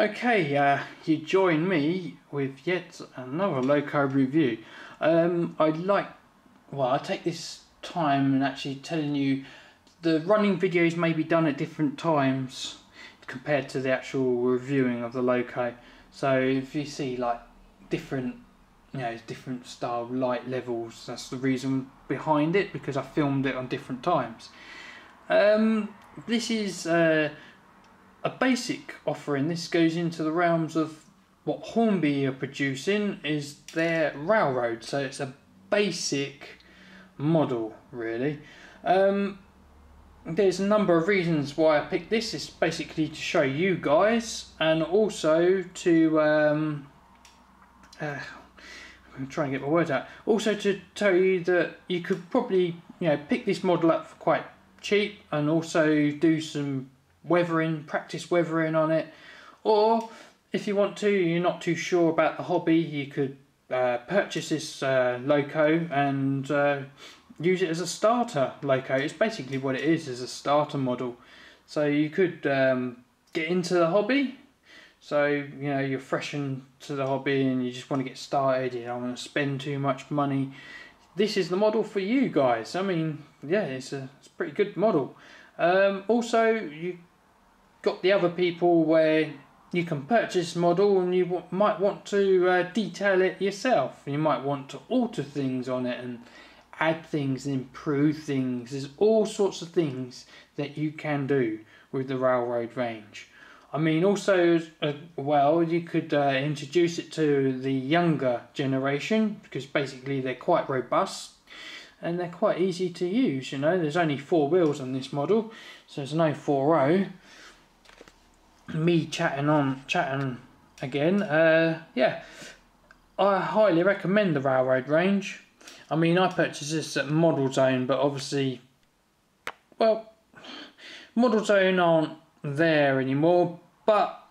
Okay, uh, you join me with yet another Loco review. Um, I'd like, well, I take this time and actually telling you the running videos may be done at different times compared to the actual reviewing of the Loco. So if you see like different, you know, different style light levels, that's the reason behind it because I filmed it on different times. Um, this is. Uh, a basic offering. This goes into the realms of what Hornby are producing is their railroad. So it's a basic model, really. Um, there's a number of reasons why I picked this. It's basically to show you guys and also to um, uh, I'm trying to get my words out. Also to tell you that you could probably you know pick this model up for quite cheap and also do some weathering, practice weathering on it. Or if you want to, you're not too sure about the hobby, you could uh, purchase this uh, loco and uh, use it as a starter loco. It's basically what it is, is a starter model. So you could um, get into the hobby. So, you know, you're fresh into the hobby and you just want to get started, you don't want to spend too much money. This is the model for you guys. I mean, yeah, it's a, it's a pretty good model. Um, also, you got the other people where you can purchase model and you might want to uh, detail it yourself. You might want to alter things on it and add things and improve things. There's all sorts of things that you can do with the railroad range. I mean, also, uh, well, you could uh, introduce it to the younger generation because basically they're quite robust and they're quite easy to use. You know, there's only four wheels on this model, so there's no 4 me chatting on chatting again uh, yeah. I highly recommend the railroad range. I mean I purchased this at Model Zone but obviously well Model Zone aren't there anymore but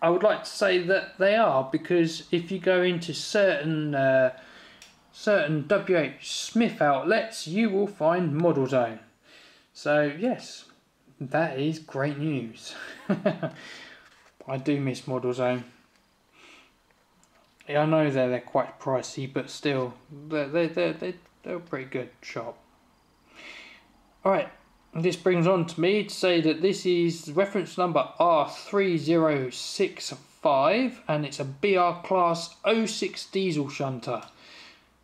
I would like to say that they are because if you go into certain uh, certain WH Smith outlets you will find Model Zone. So yes that is great news. I do miss Model Zone. Yeah, I know they're, they're quite pricey, but still, they're, they're, they're, they're, they're a pretty good shop. Alright, this brings on to me to say that this is reference number R3065 and it's a BR class 06 diesel shunter.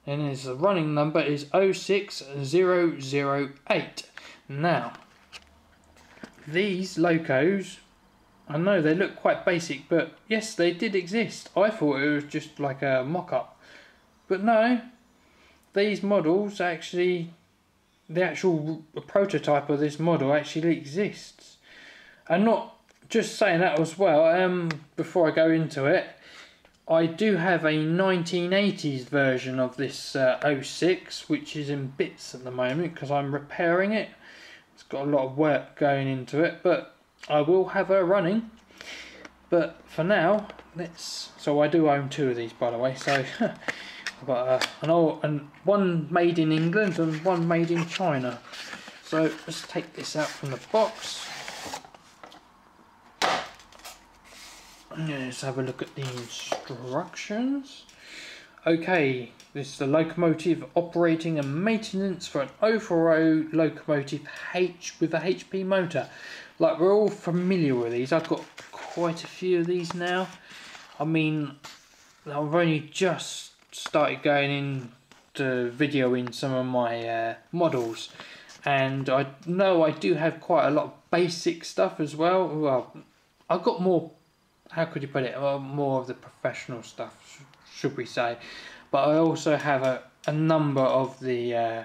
And its running number is 06008. Now, these locos, I know they look quite basic, but yes, they did exist. I thought it was just like a mock-up. But no, these models actually, the actual prototype of this model actually exists. And not just saying that as well, um, before I go into it, I do have a 1980s version of this uh, 06, which is in bits at the moment because I'm repairing it. It's got a lot of work going into it, but I will have her running. But for now, let's. So I do own two of these, by the way. So I've got uh, an old, and one made in England and one made in China. So let's take this out from the box. Let's have a look at the instructions. Okay, this is the locomotive operating and maintenance for an 040 locomotive H with a HP motor. Like we're all familiar with these. I've got quite a few of these now. I mean, I've only just started going into videoing some of my uh, models. And I know I do have quite a lot of basic stuff as well. Well, I've got more, how could you put it, more of the professional stuff, should we say. But I also have a, a number of the uh,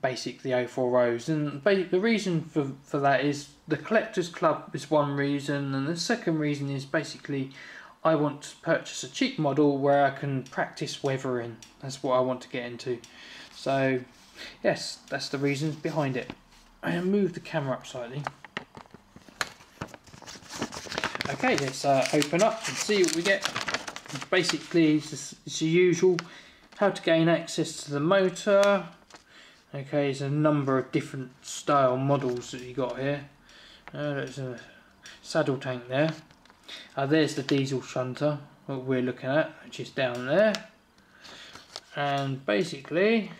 basic the 040s and the reason for, for that is the collectors club is one reason. And the second reason is basically I want to purchase a cheap model where I can practice weathering. That's what I want to get into. So yes that's the reasons behind it. I move the camera up slightly. Okay let's uh, open up and see what we get basically it's, it's the usual how to gain access to the motor okay there's a number of different style models that you got here uh, there's a saddle tank there Uh, there's the diesel shunter what we're looking at, which is down there. And basically,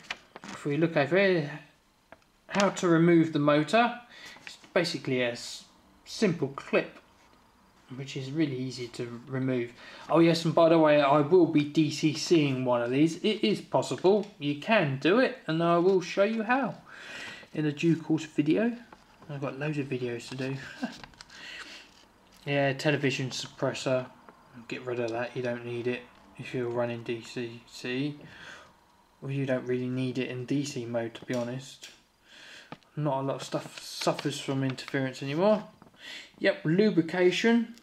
if we look over here, how to remove the motor. It's basically a simple clip which is really easy to remove. Oh yes, and by the way, I will be DCCing one of these. It is possible. You can do it, and I will show you how in a due course video. I've got loads of videos to do. yeah, television suppressor. Get rid of that. You don't need it if you're running DCC. Well, you don't really need it in DC mode, to be honest. Not a lot of stuff suffers from interference anymore. Yep, lubrication.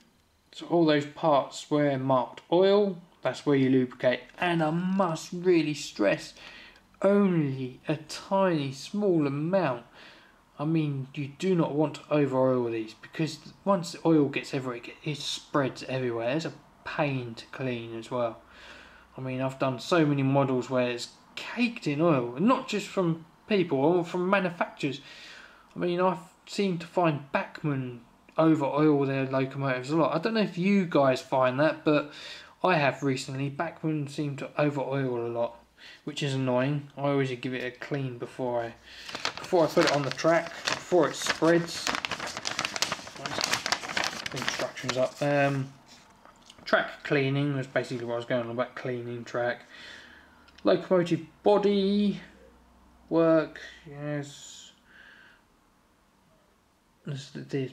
So all those parts where marked oil, that's where you lubricate. And I must really stress, only a tiny small amount. I mean, you do not want to over oil these because once the oil gets everywhere, it spreads everywhere. It's a pain to clean as well. I mean, I've done so many models where it's caked in oil, not just from people or from manufacturers. I mean, I've seemed to find Bachmann over oil their locomotives a lot. I don't know if you guys find that, but I have recently. Bachmann seem to over oil a lot, which is annoying. I always give it a clean before I before I put it on the track, before it spreads. Instructions up. Um, track cleaning was basically what I was going on about cleaning track. Locomotive body work, yes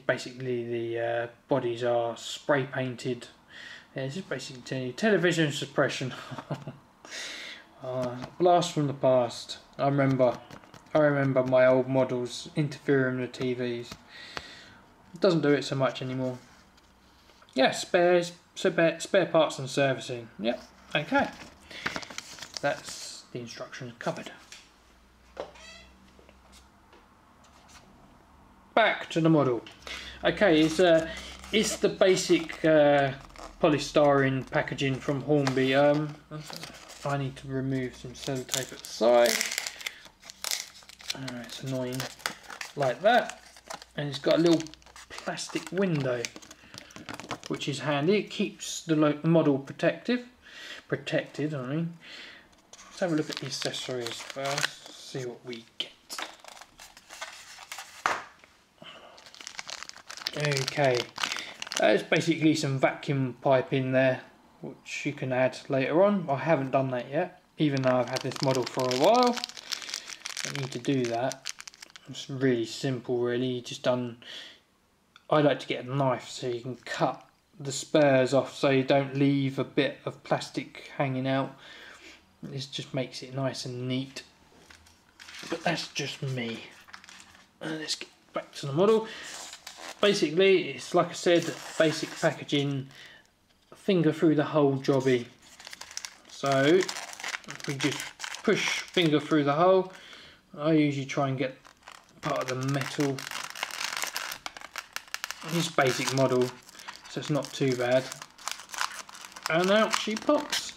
basically the uh, bodies are spray painted. Yeah, this is basically television suppression. uh, blast from the past. I remember, I remember my old models interfering with TVs. It doesn't do it so much anymore. Yeah, spares, spare, spare parts and servicing. Yep, okay. That's the instructions covered. Back to the model. Okay, it's uh, it's the basic uh, polystyrene packaging from Hornby. Um, I need to remove some sellotape at the side. It's annoying, like that, and it's got a little plastic window, which is handy. It keeps the model protective, protected. I mean, let's have a look at the accessories first. See what we get. Okay, uh, there's basically some vacuum pipe in there which you can add later on. I haven't done that yet, even though I've had this model for a while. I need to do that. It's really simple really, you just done, I like to get a knife so you can cut the spares off so you don't leave a bit of plastic hanging out. This just makes it nice and neat. But that's just me. And let's get back to the model basically it's like I said basic packaging finger through the hole jobby. So we just push finger through the hole I usually try and get part of the metal. This basic model so it's not too bad. And out she pops.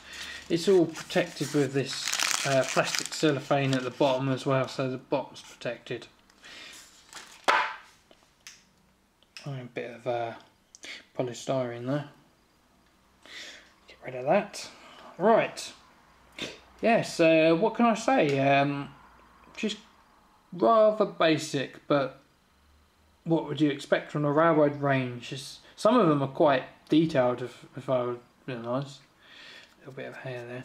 It's all protected with this uh, plastic cellophane at the bottom as well so the bottom's protected A bit of uh, polystyrene there. Get rid of that. Right. Yes, uh, what can I say? Um, just rather basic, but what would you expect from a railroad range? Just, some of them are quite detailed, if, if I would honest. A little bit of hair there.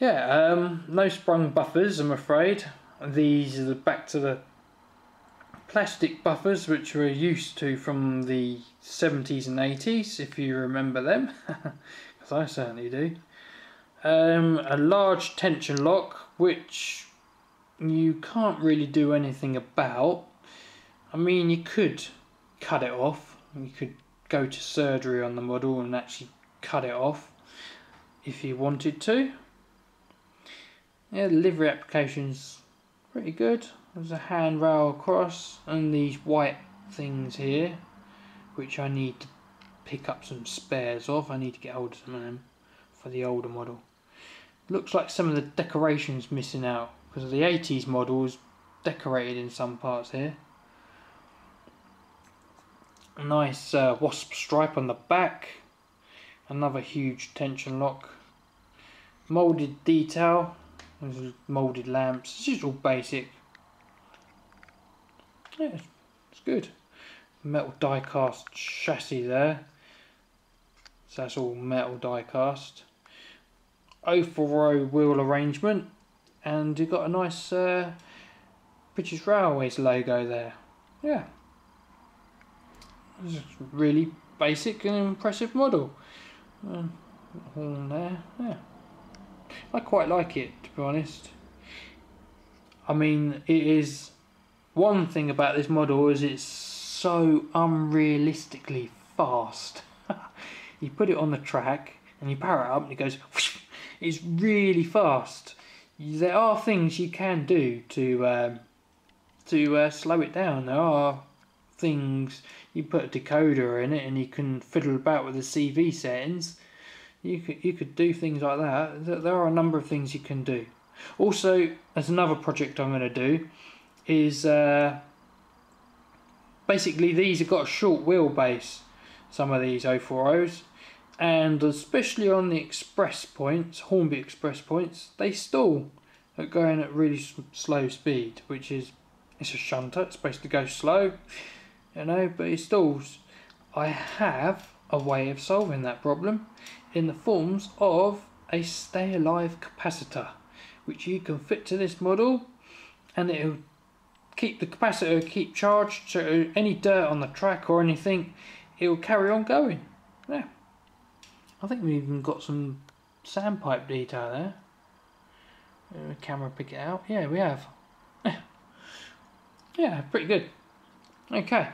Yeah, um, no sprung buffers, I'm afraid. These are the, back to the plastic buffers which we're used to from the 70s and 80s if you remember them because I certainly do. Um, a large tension lock which you can't really do anything about. I mean you could cut it off. You could go to surgery on the model and actually cut it off if you wanted to. Yeah livery application's pretty good there's a handrail across and these white things here which I need to pick up some spares of. I need to get hold of some of them for the older model. Looks like some of the decorations missing out because the 80s model is decorated in some parts here. A nice uh, wasp stripe on the back. Another huge tension lock. Moulded detail. Moulded lamps. It's just all basic. Yeah, it's good. Metal die cast chassis there. So that's all metal die cast. 040 wheel arrangement. And you've got a nice uh, British Railways logo there. Yeah. It's really basic and impressive model. Um, there, yeah. I quite like it, be honest. I mean, it is one thing about this model is it's so unrealistically fast. you put it on the track and you power it up and it goes. Whoosh, it's really fast. There are things you can do to um, to uh, slow it down. There are things you put a decoder in it and you can fiddle about with the CV settings. You could you could do things like that. There are a number of things you can do. Also, there's another project I'm going to do. Is uh, basically these have got a short wheelbase. Some of these 040s and especially on the express points, Hornby express points, they stall at going at really slow speed, which is it's a shunter. It's supposed to go slow, you know, but it stalls. I have a way of solving that problem in the forms of a stay alive capacitor, which you can fit to this model, and it'll keep the capacitor keep charged. So any dirt on the track or anything, it will carry on going. Yeah. I think we've even got some sandpipe detail there. Uh, camera pick it out. Yeah, we have. yeah, pretty good. Okay.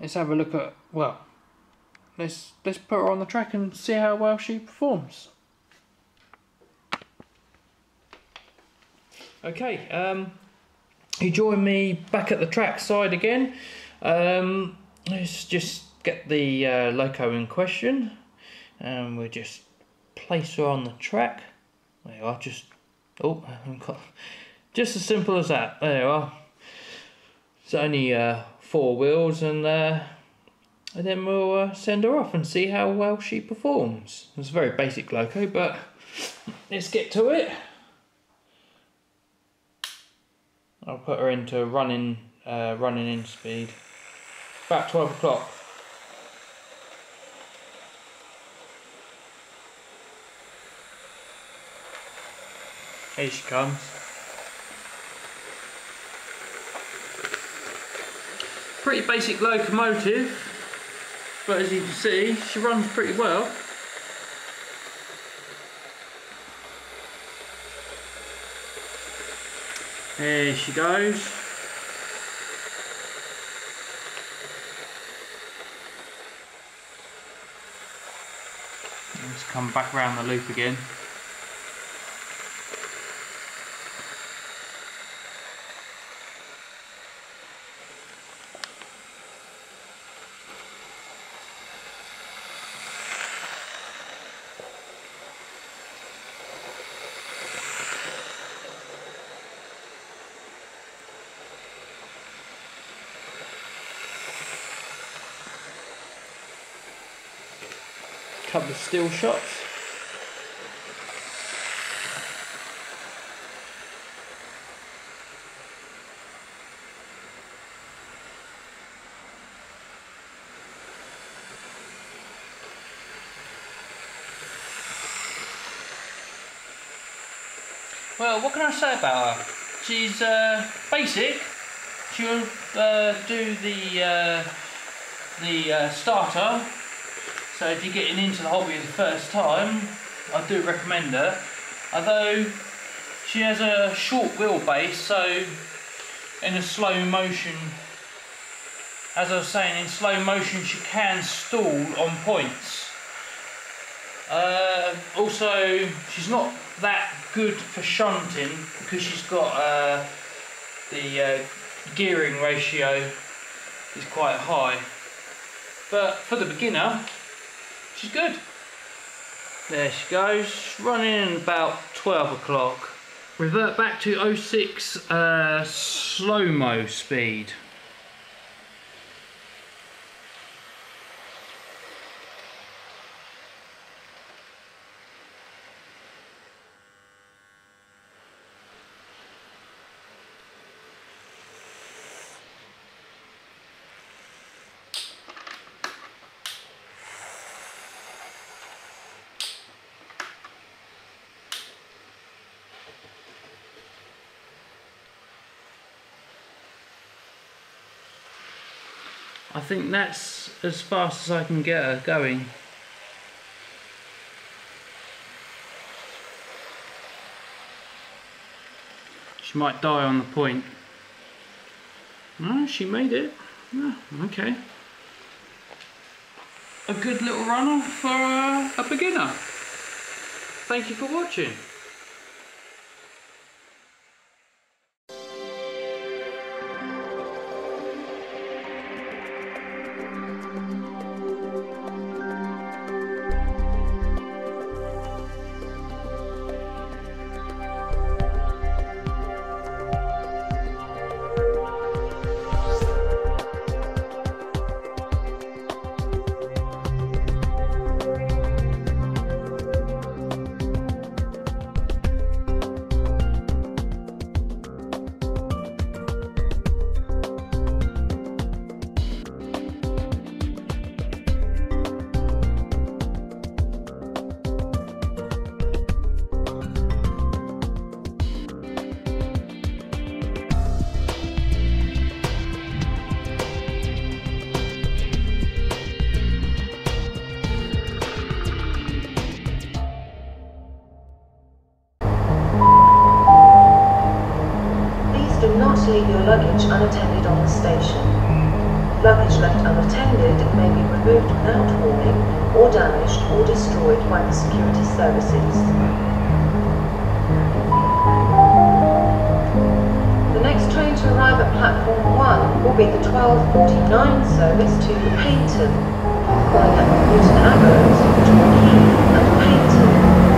Let's have a look at, well, let's, let's put her on the track and see how well she performs. Okay, um, you join me back at the track side again. Um, let's just get the uh, loco in question and we'll just place her on the track. There you are, just, oh, just as simple as that. There you are. It's only uh, four wheels and, uh, and then we'll uh, send her off and see how well she performs. It's a very basic loco, but let's get to it. I'll put her into running, uh, running in speed. About 12 o'clock. Here she comes. Pretty basic locomotive, but as you can see, she runs pretty well. There she goes. Let's come back around the loop again. Couple of still shots. Well, what can I say about her? She's uh, basic. She'll uh, do the uh, the uh, starter so if you're getting into the hobby for the first time, I do recommend her. Although she has a short wheelbase, so in a slow motion, as I was saying, in slow motion she can stall on points. Uh, also, she's not that good for shunting because she's got uh, the uh, gearing ratio is quite high. But for the beginner, She's good. There she goes, running about 12 o'clock. Revert back to 06 uh, slow-mo speed. I think that's as fast as I can get her going. She might die on the point. No, she made it. Oh, okay. A good little runner for uh, a beginner. Thank you for watching. Luggage unattended on the station. Luggage left unattended may be removed without warning or damaged or destroyed by the security services. The next train to arrive at platform 1 will be the 1249 service to Paignton, calling at Newton Abbot, Torquay and Paignton.